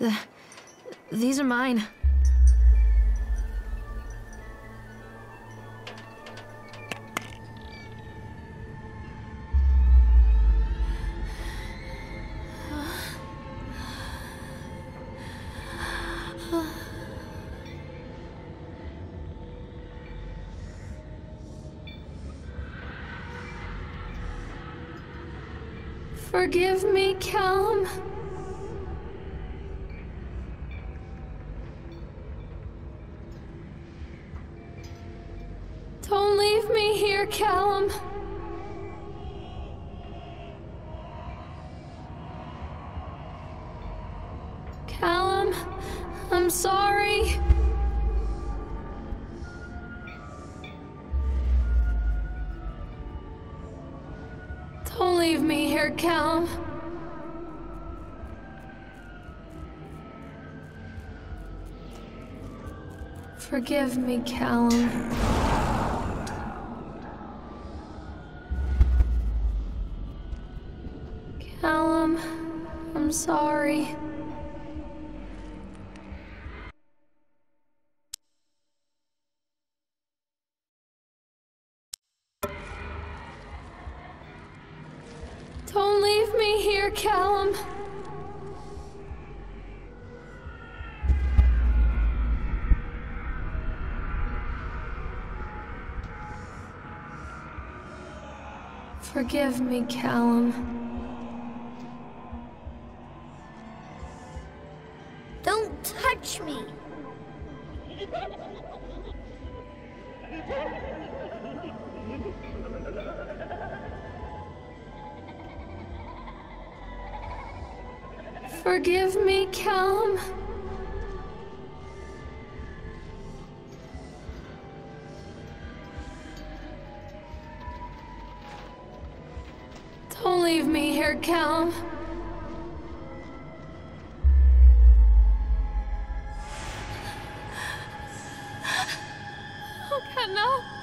The, these are mine. Forgive me, Callum. Leave me here, Callum. Callum, I'm sorry. Don't leave me here, Callum. Forgive me, Callum. Callum, I'm sorry. Don't leave me here, Callum. Forgive me, Callum. Touch me! Forgive me, Callum. Don't leave me here, Callum. No.